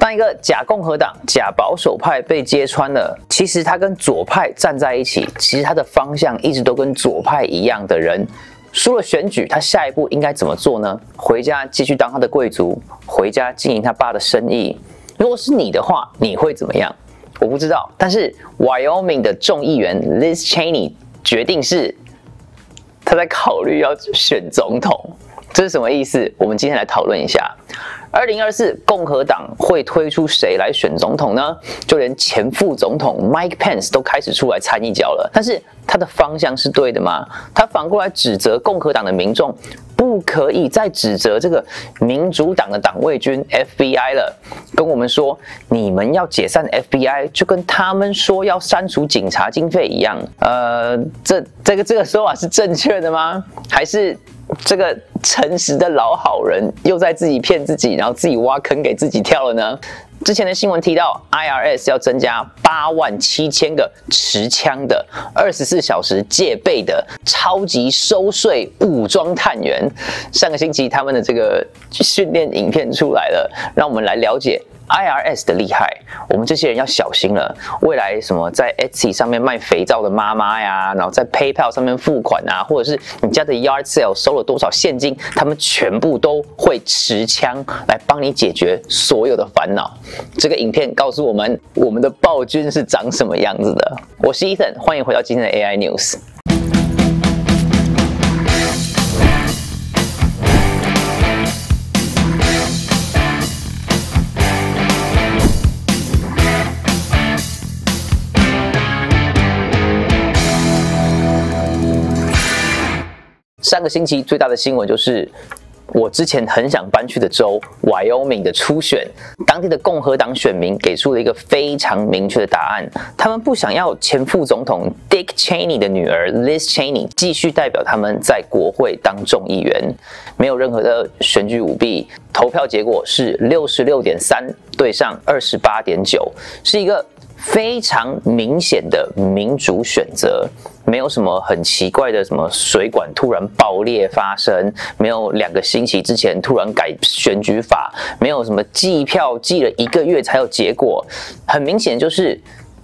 当一个假共和党、假保守派被揭穿了，其实他跟左派站在一起，其实他的方向一直都跟左派一样的人，输了选举，他下一步应该怎么做呢？回家继续当他的贵族，回家经营他爸的生意。如果是你的话，你会怎么样？我不知道。但是 Wyoming 的众议员 Liz Cheney 决定是他在考虑要选总统，这是什么意思？我们今天来讨论一下。二零二四共和党会推出谁来选总统呢？就连前副总统 Mike Pence 都开始出来参一脚了。但是他的方向是对的吗？他反过来指责共和党的民众，不可以再指责这个民主党的党卫军 FBI 了，跟我们说你们要解散 FBI，就跟他们说要删除警察经费一样。呃，这这个这个说法是正确的吗？还是？这个诚实的老好人又在自己骗自己，然后自己挖坑给自己跳了呢？之前的新闻提到，IRS 要增加八万七千个持枪的、二十四小时戒备的超级收税武装探员。上个星期他们的这个训练影片出来了，让我们来了解。IRS 的厉害，我们这些人要小心了。未来什么在 Etsy 上面卖肥皂的妈妈呀，然后在 PayPal 上面付款啊，或者是你家的 Yard Sale 收了多少现金，他们全部都会持枪来帮你解决所有的烦恼。这个影片告诉我们，我们的暴君是长什么样子的。我是 Ethan，欢迎回到今天的 AI News。上个星期最大的新闻就是，我之前很想搬去的州 Wyoming 的初选，当地的共和党选民给出了一个非常明确的答案，他们不想要前副总统 Dick Cheney 的女儿 Liz Cheney 继续代表他们在国会当众议员，没有任何的选举舞弊，投票结果是六十六点三对上二十八点九，是一个。非常明显的民主选择，没有什么很奇怪的，什么水管突然爆裂发生，没有两个星期之前突然改选举法，没有什么计票计了一个月才有结果，很明显就是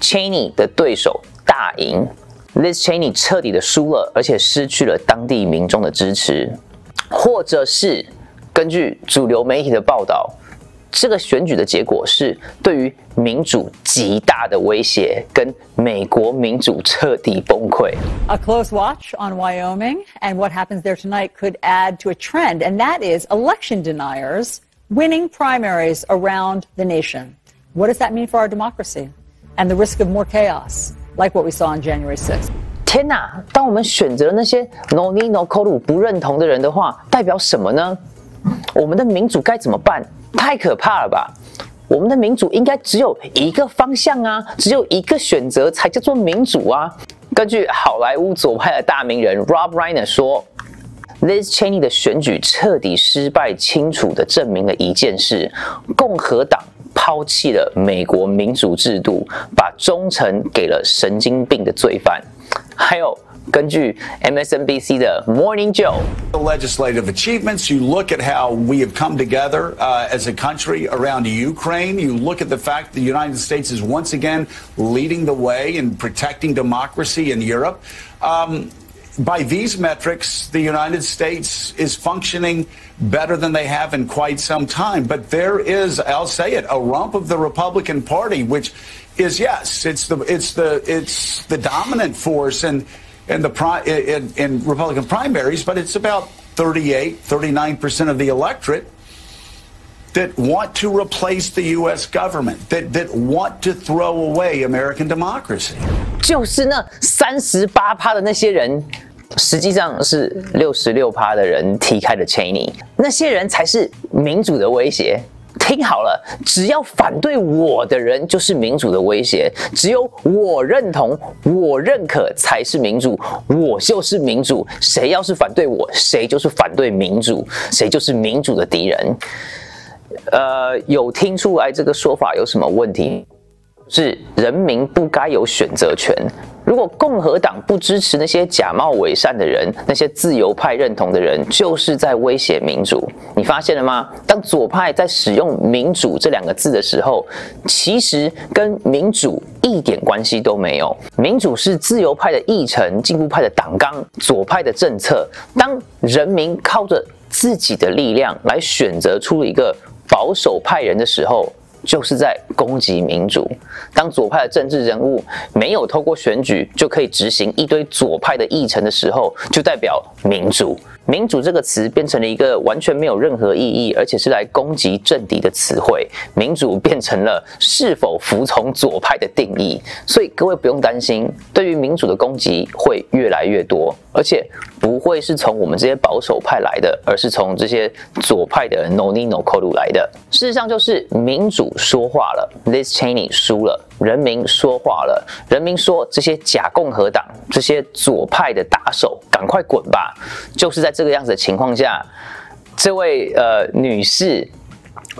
Cheney 的对手大赢，Liz Cheney 彻底的输了，而且失去了当地民众的支持，或者是根据主流媒体的报道。这个选举的结果是对于民主极大的威胁，跟美国民主彻底崩溃。A close watch on Wyoming and what happens there tonight could add to a trend, and that is election deniers winning primaries around the nation. What does that mean for our democracy and the risk of more chaos, like what we saw on January 6th? 天哪！当我们选择那些 no me no c o l 不认同的人的话，代表什么呢？我们的民主该怎么办？太可怕了吧！我们的民主应该只有一个方向啊，只有一个选择才叫做民主啊。根据好莱坞左派的大名人 Rob Reiner 说，Liz Cheney 的选举彻底失败，清楚的证明了一件事：共和党抛弃了美国民主制度，把忠诚给了神经病的罪犯。还有。根据 MSNBC 的 Morning Joe。The legislative achievements, you look at how we have come together uh, as a country around Ukraine. You look at the fact the United States is once again leading the way in protecting democracy in Europe. Um, by these metrics, the United States is functioning better than they have in quite some time. But there is, I'll say it, a rump of the Republican Party, which is yes, it's the it's the it's the dominant force and in the pri- in, in Republican primaries, but it's about 38, 39% of the electorate that want to replace the U.S. government, that, that want to throw away American democracy. 就是那三十八趴的那些人，实际上是六十六趴的人踢开了 Cheney，那些人才是民主的威胁。 听好了，只要反对我的人就是民主的威胁。只有我认同、我认可才是民主，我就是民主。谁要是反对我，谁就是反对民主，谁就是民主的敌人。呃，有听出来这个说法有什么问题？是人民不该有选择权。如果共和党不支持那些假冒伪善的人，那些自由派认同的人，就是在威胁民主。你发现了吗？当左派在使用“民主”这两个字的时候，其实跟民主一点关系都没有。民主是自由派的议程、进步派的党纲、左派的政策。当人民靠着自己的力量来选择出一个保守派人的时候，就是在攻击民主。当左派的政治人物没有透过选举就可以执行一堆左派的议程的时候，就代表民主。民主这个词变成了一个完全没有任何意义，而且是来攻击政敌的词汇。民主变成了是否服从左派的定义。所以各位不用担心，对于民主的攻击会越来越多，而且不会是从我们这些保守派来的，而是从这些左派的 no ni no c o l u 来的。事实上，就是民主说话了，this Cheney 输了。人民说话了，人民说这些假共和党、这些左派的打手，赶快滚吧！就是在这个样子的情况下，这位呃女士，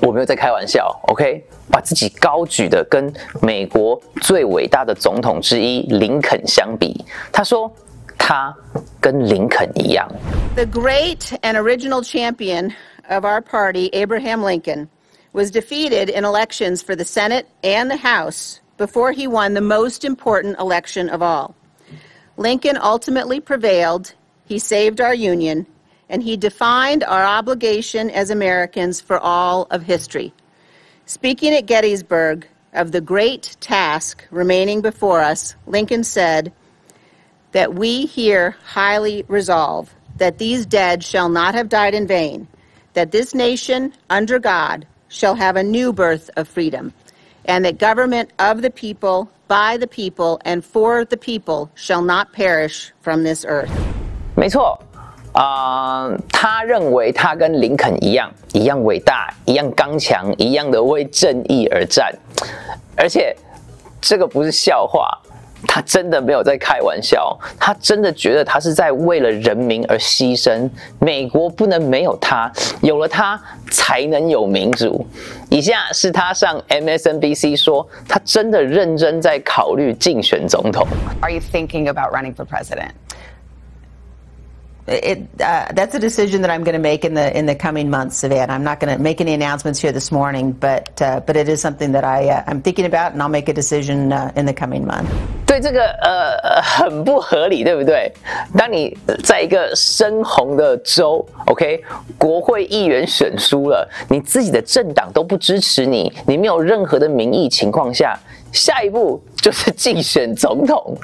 我没有在开玩笑，OK，把自己高举的跟美国最伟大的总统之一林肯相比，她说她跟林肯一样。The great and original champion of our party, Abraham Lincoln, was defeated in elections for the Senate and the House. Before he won the most important election of all. Lincoln ultimately prevailed, he saved our Union, and he defined our obligation as Americans for all of history. Speaking at Gettysburg of the great task remaining before us, Lincoln said that we here highly resolve that these dead shall not have died in vain, that this nation, under God, shall have a new birth of freedom and that government of the people, by the people, and for the people shall not perish from this earth. 没错，啊、呃，他认为他跟林肯一样，一样伟大，一样刚强，一样的为正义而战，而且这个不是笑话。 他真的没有在开玩笑，他真的觉得他是在为了人民而牺牲。美国不能没有他，有了他才能有民主。以下是他上 MSNBC 说，他真的认真在考虑竞选总统。Are you thinking about running for president? It, uh, that's a decision that I'm going to make in the in the coming months, Savannah. I'm not going to make any announcements here this morning, but uh, but it is something that I uh, I'm thinking about, and I'll make a decision uh, in the coming month. 这个呃很不合理，对不对？当你在一个深红的州，OK，国会议员选输了，你自己的政党都不支持你，你没有任何的民意情况下。下一步就是竞选总统，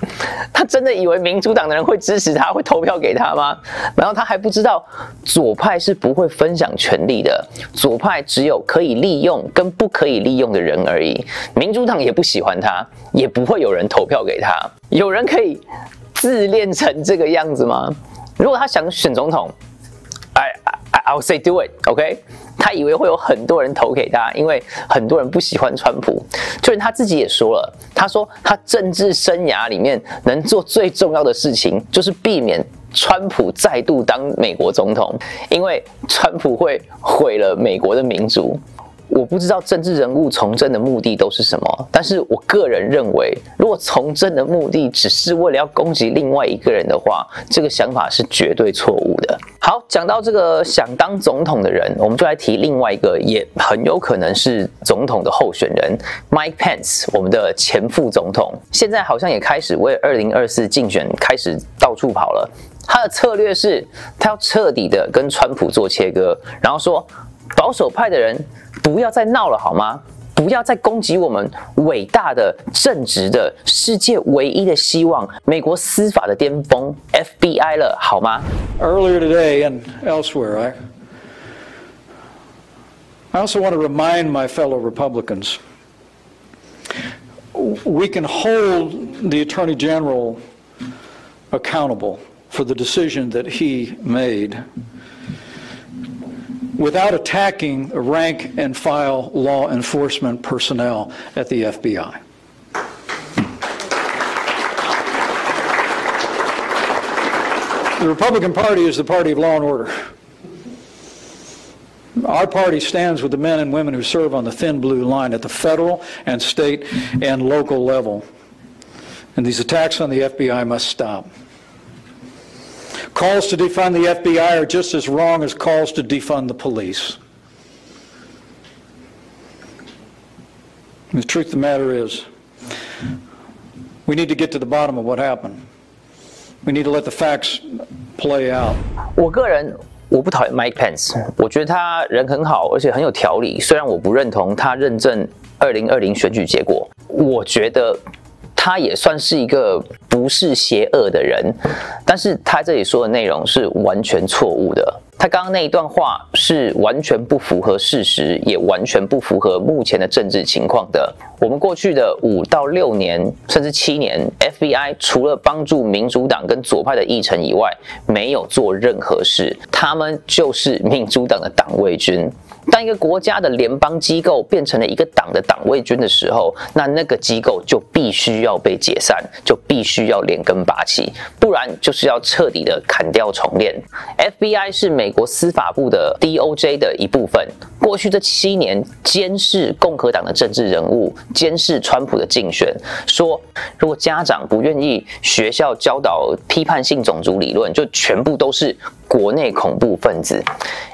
他真的以为民主党的人会支持他，会投票给他吗？然后他还不知道左派是不会分享权力的，左派只有可以利用跟不可以利用的人而已。民主党也不喜欢他，也不会有人投票给他。有人可以自恋成这个样子吗？如果他想选总统，I I I'll say do it，OK？他以为会有很多人投给他，因为很多人不喜欢川普。就连他自己也说了，他说他政治生涯里面能做最重要的事情，就是避免川普再度当美国总统，因为川普会毁了美国的民主。我不知道政治人物从政的目的都是什么，但是我个人认为，如果从政的目的只是为了要攻击另外一个人的话，这个想法是绝对错误的。好，讲到这个想当总统的人，我们就来提另外一个也很有可能是总统的候选人 Mike Pence，我们的前副总统，现在好像也开始为二零二四竞选开始到处跑了。他的策略是，他要彻底的跟川普做切割，然后说保守派的人。不要再闹了好吗？不要再攻击我们伟大的、正直的、世界唯一的希望——美国司法的巅峰 FBI 了好吗？Earlier today and elsewhere, I I also want to remind my fellow Republicans we can hold the Attorney General accountable for the decision that he made without attacking rank and file law enforcement personnel at the FBI. The Republican Party is the party of law and order. Our party stands with the men and women who serve on the thin blue line at the federal and state and local level. And these attacks on the FBI must stop. Calls to defund the FBI are just as wrong as calls to defund the police. The truth of the matter is, we need to get to the bottom of what happened. We need to let the facts play out. 我个人我不讨厌 Mike Pence，我觉得他人很好，而且很有条理。虽然我不认同他认证二零二零选举结果，我觉得 他也算是一个不是邪恶的人。但是他这里说的内容是完全错误的。他刚刚那一段话是完全不符合事实，也完全不符合目前的政治情况的。我们过去的五到六年，甚至七年，FBI 除了帮助民主党跟左派的议程以外，没有做任何事。他们就是民主党的党卫军。当一个国家的联邦机构变成了一个党的党卫军的时候，那那个机构就必须要被解散，就必须要连根拔起，不然就是要彻底的砍掉重练。FBI 是美国司法部的 DOJ 的一部分，过去这七年监视共和党的政治人物，监视川普的竞选，说如果家长不愿意学校教导批判性种族理论，就全部都是。国内恐怖分子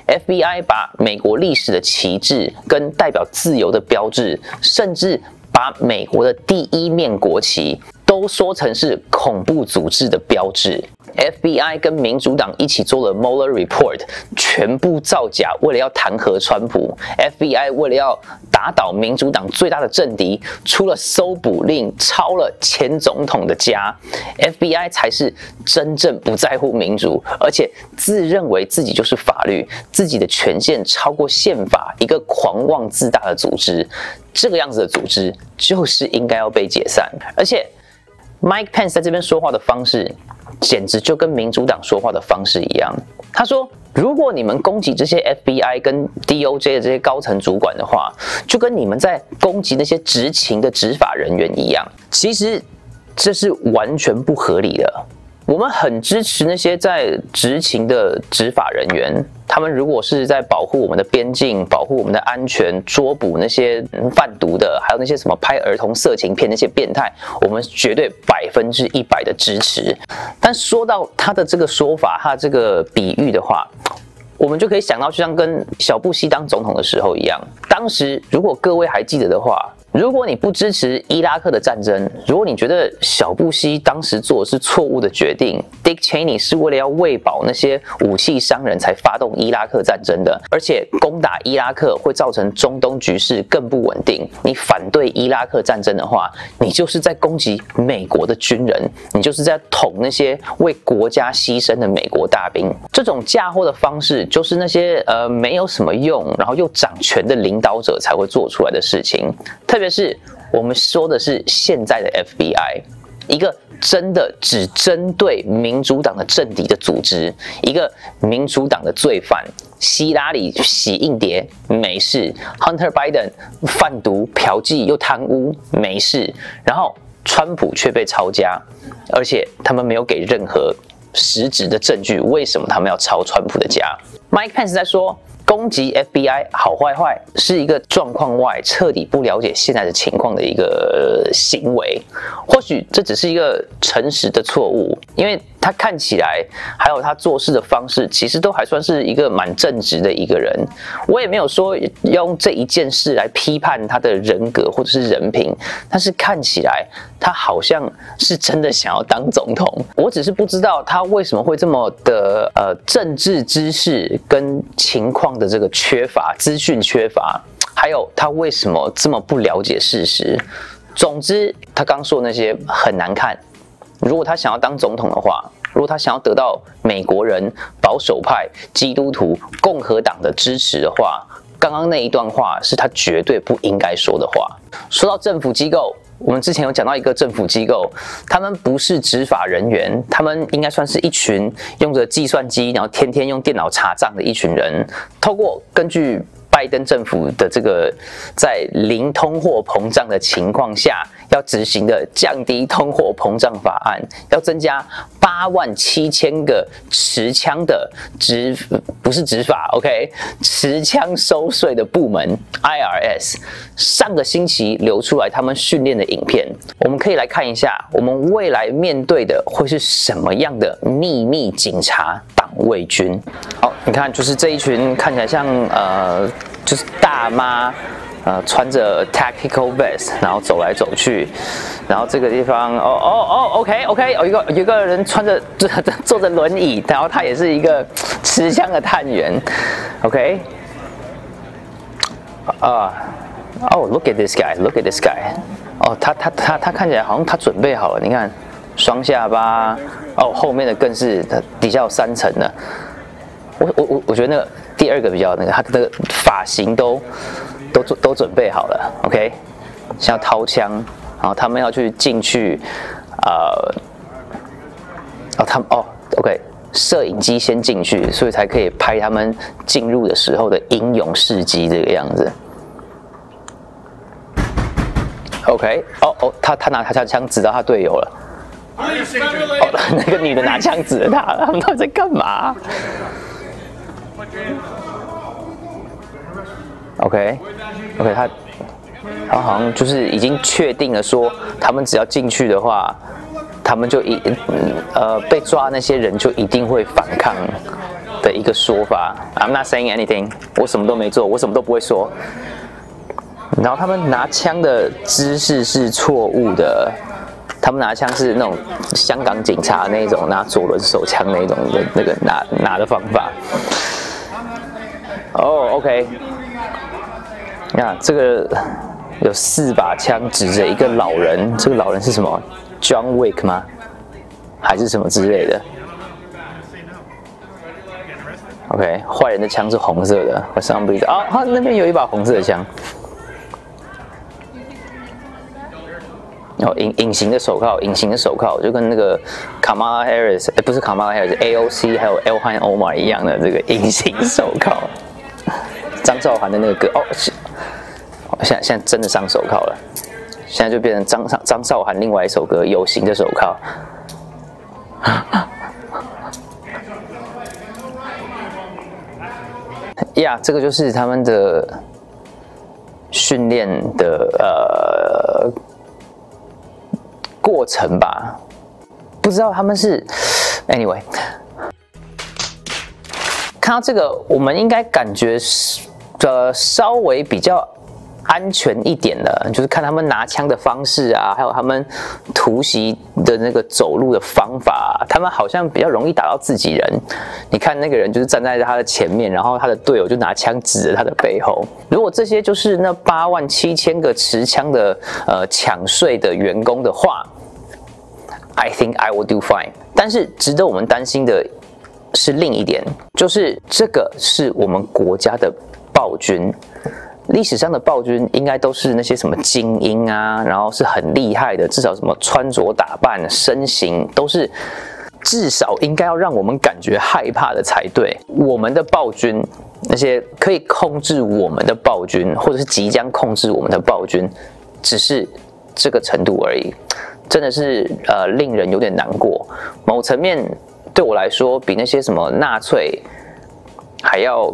，FBI 把美国历史的旗帜跟代表自由的标志，甚至把美国的第一面国旗都说成是恐怖组织的标志。FBI 跟民主党一起做了 Mueller Report，全部造假，为了要弹劾川普。FBI 为了要打倒民主党最大的政敌，出了搜捕令，抄了前总统的家。FBI 才是真正不在乎民主，而且自认为自己就是法律，自己的权限超过宪法，一个狂妄自大的组织。这个样子的组织就是应该要被解散。而且 Mike Pence 在这边说话的方式。简直就跟民主党说话的方式一样。他说：“如果你们攻击这些 FBI 跟 DOJ 的这些高层主管的话，就跟你们在攻击那些执勤的执法人员一样。其实这是完全不合理的。”我们很支持那些在执勤的执法人员，他们如果是在保护我们的边境、保护我们的安全、捉捕那些贩毒的，还有那些什么拍儿童色情片那些变态，我们绝对百分之一百的支持。但说到他的这个说法，他这个比喻的话，我们就可以想到，就像跟小布希当总统的时候一样，当时如果各位还记得的话。如果你不支持伊拉克的战争，如果你觉得小布希当时做的是错误的决定，Dick Cheney 是为了要喂饱那些武器商人才发动伊拉克战争的，而且攻打伊拉克会造成中东局势更不稳定。你反对伊拉克战争的话，你就是在攻击美国的军人，你就是在捅那些为国家牺牲的美国大兵。这种嫁祸的方式，就是那些呃没有什么用，然后又掌权的领导者才会做出来的事情。特别是我们说的是现在的 FBI，一个真的只针对民主党的政敌的组织，一个民主党的罪犯希拉里洗硬碟没事，Hunter Biden 贩毒嫖妓又贪污没事，然后川普却被抄家，而且他们没有给任何实质的证据，为什么他们要抄川普的家？Mike Pence 在说。攻击 FBI 好坏坏是一个状况外彻底不了解现在的情况的一个行为，或许这只是一个诚实的错误，因为。他看起来，还有他做事的方式，其实都还算是一个蛮正直的一个人。我也没有说要用这一件事来批判他的人格或者是人品，但是看起来他好像是真的想要当总统。我只是不知道他为什么会这么的呃政治知识跟情况的这个缺乏资讯缺乏，还有他为什么这么不了解事实。总之，他刚说那些很难看。如果他想要当总统的话，如果他想要得到美国人、保守派、基督徒、共和党的支持的话，刚刚那一段话是他绝对不应该说的话。说到政府机构，我们之前有讲到一个政府机构，他们不是执法人员，他们应该算是一群用着计算机，然后天天用电脑查账的一群人，透过根据。拜登政府的这个在零通货膨胀的情况下要执行的降低通货膨胀法案，要增加八万七千个持枪的执不是执法，OK，持枪收税的部门 IRS 上个星期流出来他们训练的影片，我们可以来看一下，我们未来面对的会是什么样的秘密警察党卫军？好，你看，就是这一群看起来像呃，就是大妈。呃，穿着 tactical vest，然后走来走去，然后这个地方，哦哦哦，OK OK，有一个有一个人穿着坐 坐着轮椅，然后他也是一个持枪的探员，OK，啊，哦，look at this guy，look at this guy，哦，他他他他看起来好像他准备好了，你看双下巴，哦，后面的更是他底下有三层的，我我我我觉得那个第二个比较那个，他的发型都。都准都准备好了，OK，像掏枪，然后他们要去进去，呃，哦，他们哦，OK，摄影机先进去，所以才可以拍他们进入的时候的英勇事迹这个样子。OK，哦哦，他他拿他枪枪指到他队友了，哦，那个女的拿枪指着他，他们到底在干嘛？？OK，OK，他他好像就是已经确定了，说他们只要进去的话，他们就一呃被抓那些人就一定会反抗的一个说法。I'm not saying anything，我什么都没做，我什么都不会说。然后他们拿枪的姿势是错误的，他们拿枪是那种香港警察那种拿左轮手枪那种的那个拿拿的方法。哦，OK。那这个有四把枪指着一个老人，这个老人是什么？John Wick 吗？还是什么之类的？OK，坏人的枪是红色的，我上不知道。啊，那边有一把红色的枪。哦，隐隐形的手铐，隐形的手铐，就跟那个 Kamala Harris，哎，不是 Kamala Harris，AOC 还有 Elhan Omar 一样的这个隐形手铐。张韶涵的那个歌，哦。现在现在真的上手铐了，现在就变成张张张韶涵另外一首歌有形的手铐。呀，这个就是他们的训练的呃过程吧？不知道他们是 anyway，看到这个，我们应该感觉是呃稍微比较。安全一点的，就是看他们拿枪的方式啊，还有他们突袭的那个走路的方法，他们好像比较容易打到自己人。你看那个人就是站在他的前面，然后他的队友就拿枪指着他的背后。如果这些就是那八万七千个持枪的呃抢税的员工的话，I think I will do fine。但是值得我们担心的是另一点，就是这个是我们国家的暴君。历史上的暴君应该都是那些什么精英啊，然后是很厉害的，至少什么穿着打扮、身形都是至少应该要让我们感觉害怕的才对。我们的暴君，那些可以控制我们的暴君，或者是即将控制我们的暴君，只是这个程度而已，真的是呃令人有点难过。某层面对我来说，比那些什么纳粹还要。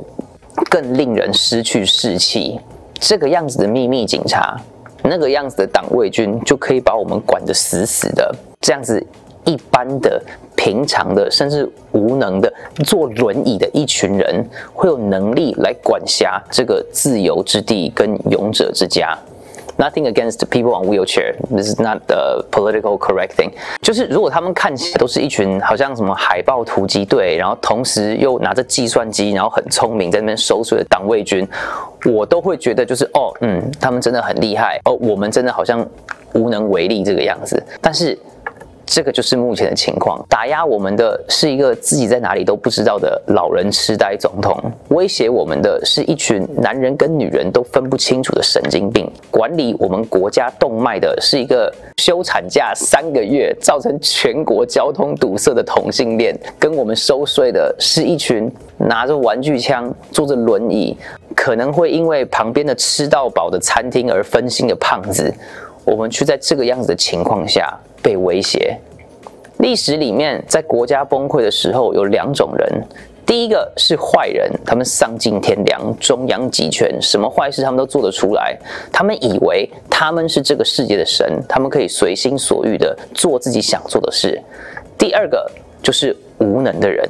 更令人失去士气。这个样子的秘密警察，那个样子的党卫军，就可以把我们管得死死的。这样子，一般的、平常的，甚至无能的坐轮椅的一群人，会有能力来管辖这个自由之地跟勇者之家。Nothing against people on wheelchair. This is not the political correct thing. 就是如果他们看起来都是一群好像什么海豹突击队，然后同时又拿着计算机，然后很聪明在那边搜索的党卫军，我都会觉得就是哦，嗯，他们真的很厉害哦，我们真的好像无能为力这个样子。但是。这个就是目前的情况，打压我们的是一个自己在哪里都不知道的老人痴呆总统，威胁我们的是一群男人跟女人都分不清楚的神经病，管理我们国家动脉的是一个休产假三个月造成全国交通堵塞的同性恋，跟我们收税的是一群拿着玩具枪、坐着轮椅、可能会因为旁边的吃到饱的餐厅而分心的胖子，我们却在这个样子的情况下被威胁。历史里面，在国家崩溃的时候，有两种人。第一个是坏人，他们丧尽天良，中央集权，什么坏事他们都做得出来。他们以为他们是这个世界的神，他们可以随心所欲的做自己想做的事。第二个就是无能的人。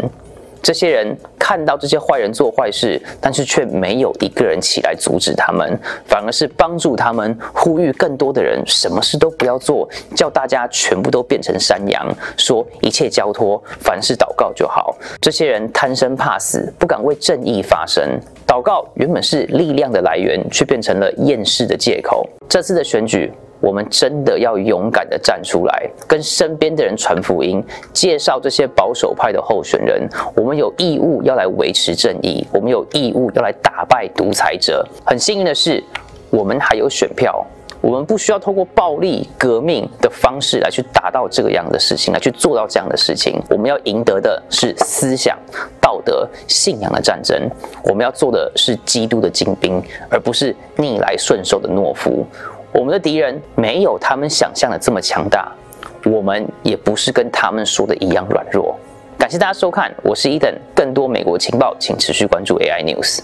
这些人看到这些坏人做坏事，但是却没有一个人起来阻止他们，反而是帮助他们，呼吁更多的人什么事都不要做，叫大家全部都变成山羊，说一切交托，凡事祷告就好。这些人贪生怕死，不敢为正义发声。祷告原本是力量的来源，却变成了厌世的借口。这次的选举。我们真的要勇敢的站出来，跟身边的人传福音，介绍这些保守派的候选人。我们有义务要来维持正义，我们有义务要来打败独裁者。很幸运的是，我们还有选票，我们不需要透过暴力革命的方式来去达到这个样的事情，来去做到这样的事情。我们要赢得的是思想、道德、信仰的战争。我们要做的是基督的精兵，而不是逆来顺受的懦夫。我们的敌人没有他们想象的这么强大，我们也不是跟他们说的一样软弱。感谢大家收看，我是伊登。更多美国情报，请持续关注 AI News。